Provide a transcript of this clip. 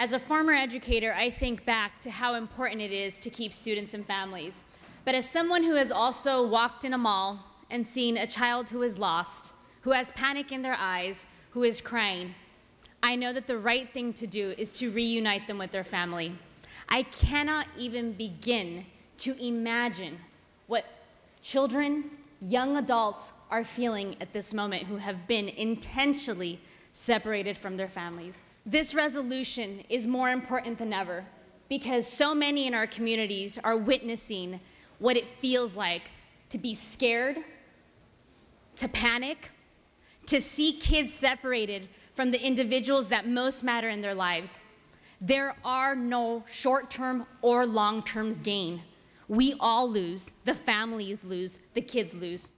As a former educator, I think back to how important it is to keep students and families. But as someone who has also walked in a mall and seen a child who is lost, who has panic in their eyes, who is crying, I know that the right thing to do is to reunite them with their family. I cannot even begin to imagine what children, young adults are feeling at this moment who have been intentionally separated from their families. This resolution is more important than ever because so many in our communities are witnessing what it feels like to be scared, to panic, to see kids separated from the individuals that most matter in their lives. There are no short term or long term gain. We all lose, the families lose, the kids lose.